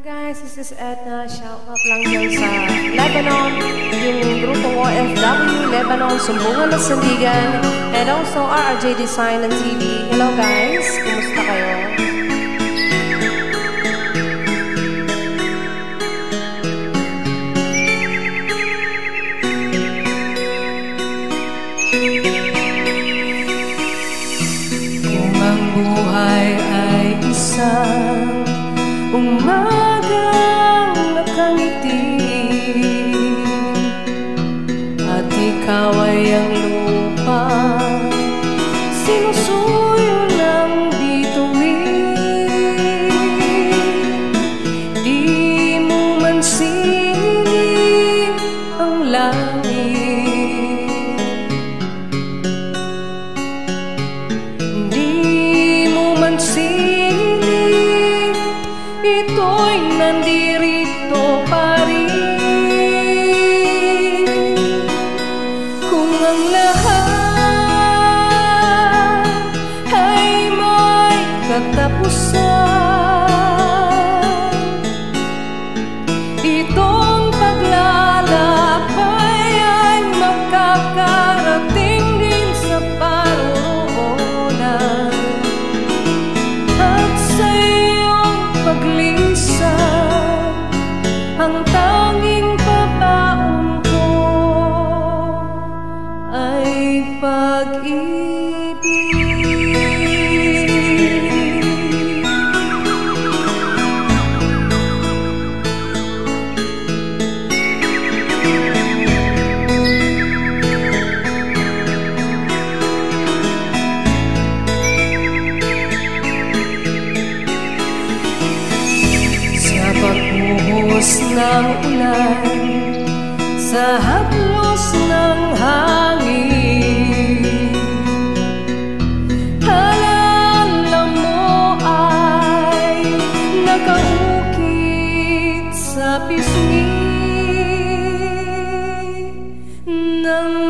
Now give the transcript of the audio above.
Guys, this is Edna. Shout out lang dyan sa Lebanon, yung grupong OFW Lebanon, Sumbungan at Sandigan, and also RRJ Design and TV. Hello guys, kumusta kayo? Kung ang buhay ay isang umagang tetap usah ng ulan Sa haplos ng hangin. Halala mo ay nakaukit sa pisngi ng